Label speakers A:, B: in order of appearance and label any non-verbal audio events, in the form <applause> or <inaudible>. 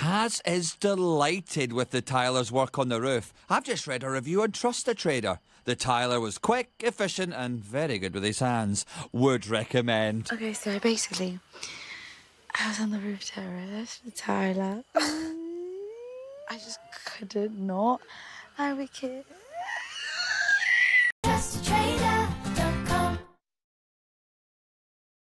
A: Kaz is delighted with the tiler's work on the roof. I've just read a review on Trust the Trader. The tiler was quick, efficient, and very good with his hands. Would recommend.
B: Okay, so basically, I was on the roof terrace with Tyler. <laughs> I just couldn't not. I would.